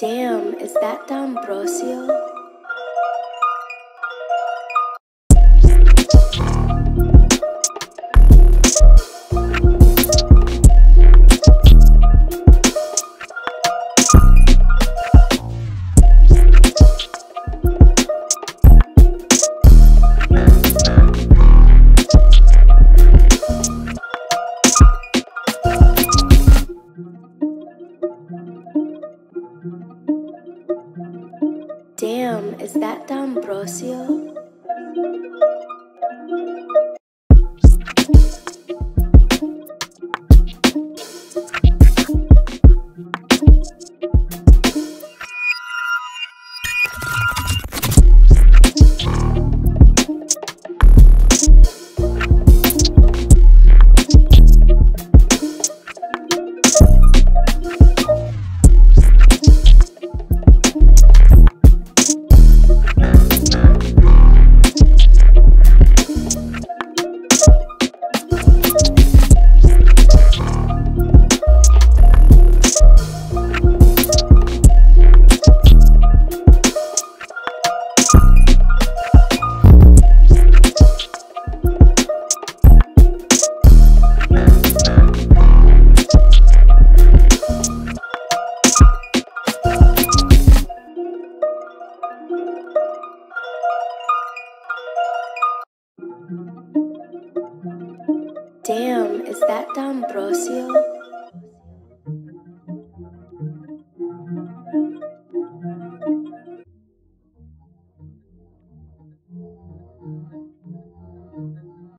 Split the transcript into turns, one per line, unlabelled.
Damn, is that D'Ambrosio? Damn, is that D'Ambrosio? Damn, is that D'Ambrosio?